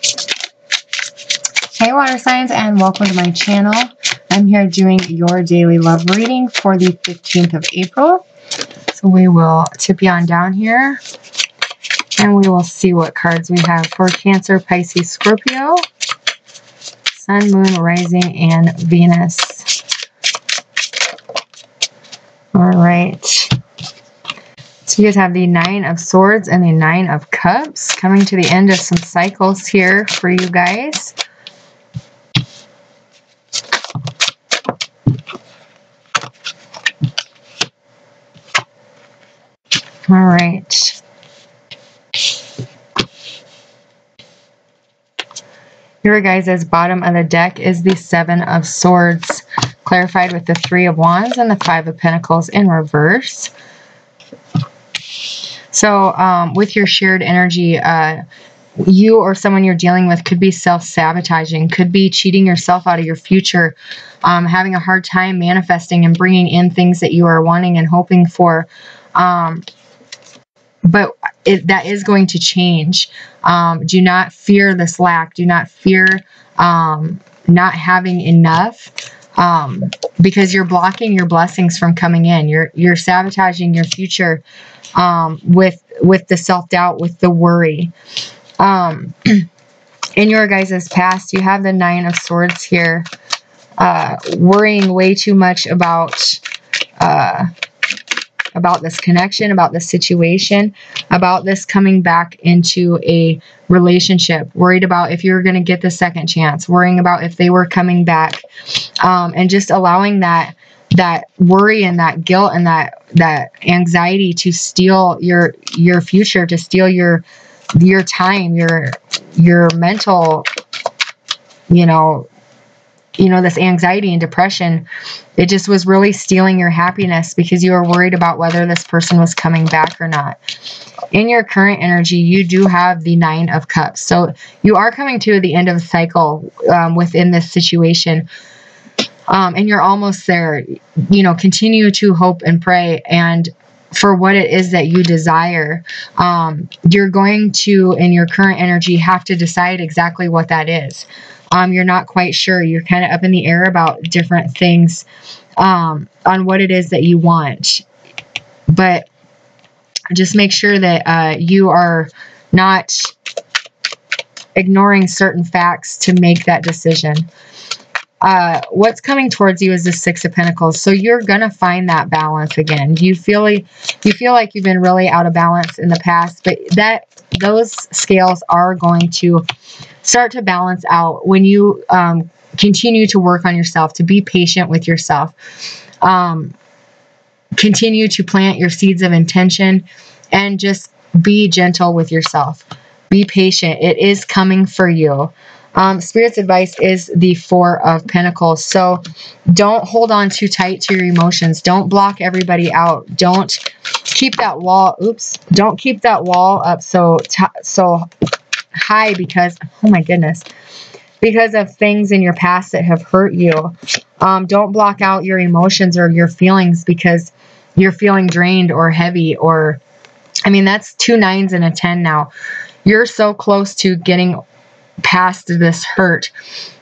Hey water signs and welcome to my channel. I'm here doing your daily love reading for the 15th of April. So we will tip you on down here and we will see what cards we have for Cancer, Pisces, Scorpio, Sun, Moon, Rising, and Venus. All right. You guys have the Nine of Swords and the Nine of Cups coming to the end of some cycles here for you guys. All right. Here, guys, as bottom of the deck is the Seven of Swords, clarified with the Three of Wands and the Five of Pentacles in reverse. So, um, with your shared energy, uh, you or someone you're dealing with could be self-sabotaging, could be cheating yourself out of your future, um, having a hard time manifesting and bringing in things that you are wanting and hoping for. Um, but it, that is going to change. Um, do not fear this lack. Do not fear um, not having enough um, because you're blocking your blessings from coming in. You're you're sabotaging your future um, with with the self doubt, with the worry. Um, in your guys' past, you have the Nine of Swords here, uh, worrying way too much about. Uh, about this connection, about this situation, about this coming back into a relationship, worried about if you're going to get the second chance, worrying about if they were coming back, um, and just allowing that that worry and that guilt and that that anxiety to steal your your future, to steal your your time, your your mental, you know, you know, this anxiety and depression, it just was really stealing your happiness because you were worried about whether this person was coming back or not. In your current energy, you do have the Nine of Cups. So you are coming to the end of the cycle um, within this situation. Um, and you're almost there. You know, continue to hope and pray and for what it is that you desire, um, you're going to, in your current energy, have to decide exactly what that is um, you're not quite sure. You're kind of up in the air about different things um, on what it is that you want. But just make sure that uh, you are not ignoring certain facts to make that decision. Uh, what's coming towards you is the Six of Pentacles. So you're to find that balance again. You feel, you feel like you've been really out of balance in the past, but that those scales are going to start to balance out when you um, continue to work on yourself, to be patient with yourself. Um, continue to plant your seeds of intention and just be gentle with yourself. Be patient. It is coming for you. Um, Spirit's advice is the Four of Pentacles. So don't hold on too tight to your emotions. Don't block everybody out. Don't keep that wall. Oops. Don't keep that wall up so so high because, oh my goodness, because of things in your past that have hurt you. Um, don't block out your emotions or your feelings because you're feeling drained or heavy or, I mean, that's two nines and a 10 now. You're so close to getting past this hurt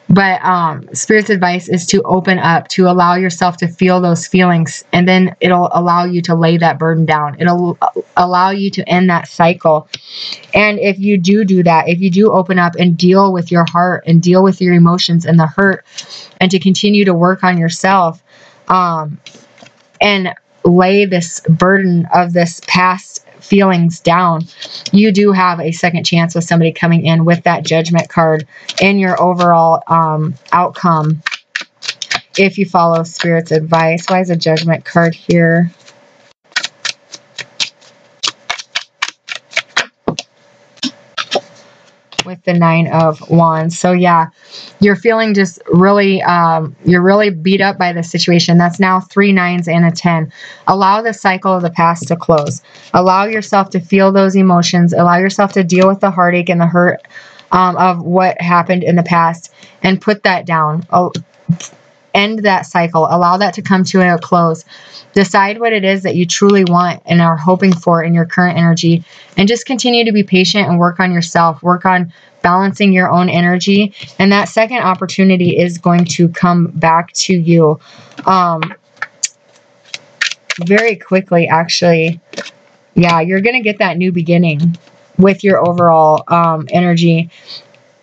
but um, Spirit's advice is to open up, to allow yourself to feel those feelings, and then it'll allow you to lay that burden down. It'll allow you to end that cycle. And if you do do that, if you do open up and deal with your heart and deal with your emotions and the hurt, and to continue to work on yourself, um, and lay this burden of this past feelings down, you do have a second chance with somebody coming in with that judgment card in your overall um, outcome if you follow Spirit's advice. Why is a judgment card here? With the nine of wands. So yeah you're feeling just really um, you're really beat up by the situation. That's now three nines and a ten. Allow the cycle of the past to close. Allow yourself to feel those emotions. Allow yourself to deal with the heartache and the hurt um, of what happened in the past and put that down end that cycle allow that to come to a close Decide what it is that you truly want and are hoping for in your current energy. And just continue to be patient and work on yourself. Work on balancing your own energy. And that second opportunity is going to come back to you um, very quickly, actually. Yeah, you're going to get that new beginning with your overall um, energy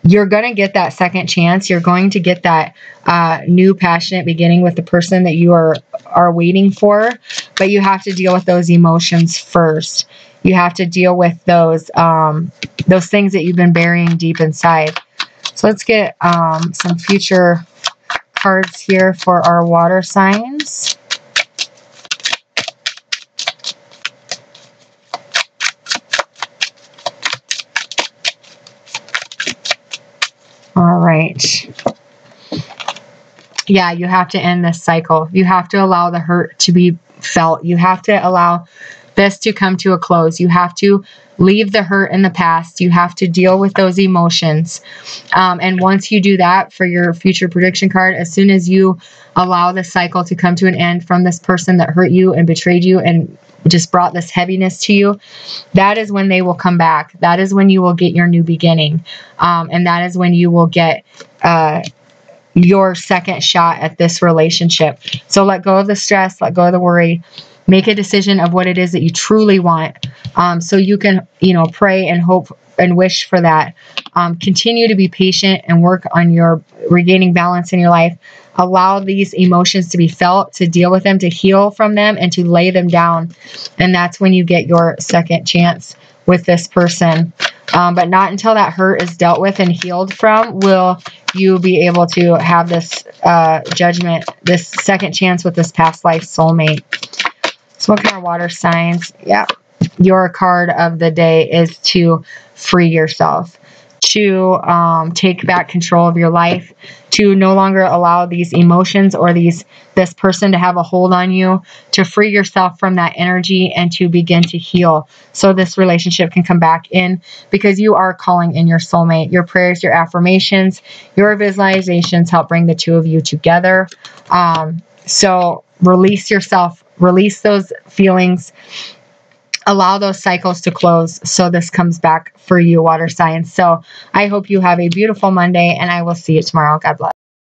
you're going to get that second chance. You're going to get that uh, new passionate beginning with the person that you are are waiting for, but you have to deal with those emotions first. You have to deal with those um, those things that you've been burying deep inside. So let's get um, some future cards here for our water signs. Right. Yeah, you have to end this cycle. You have to allow the hurt to be felt. You have to allow this to come to a close. You have to leave the hurt in the past. You have to deal with those emotions. Um, and once you do that for your future prediction card, as soon as you allow the cycle to come to an end from this person that hurt you and betrayed you and just brought this heaviness to you, that is when they will come back. That is when you will get your new beginning. Um, and that is when you will get uh, your second shot at this relationship. So let go of the stress, let go of the worry. Make a decision of what it is that you truly want um, so you can, you know, pray and hope and wish for that. Um, continue to be patient and work on your regaining balance in your life allow these emotions to be felt, to deal with them, to heal from them, and to lay them down. And that's when you get your second chance with this person. Um, but not until that hurt is dealt with and healed from will you be able to have this uh, judgment, this second chance with this past life soulmate. So, what kind of water signs? Yeah. Your card of the day is to free yourself to um, take back control of your life, to no longer allow these emotions or these this person to have a hold on you, to free yourself from that energy and to begin to heal so this relationship can come back in because you are calling in your soulmate. Your prayers, your affirmations, your visualizations help bring the two of you together. Um, so release yourself, release those feelings allow those cycles to close so this comes back for you, water signs. So I hope you have a beautiful Monday and I will see you tomorrow. God bless.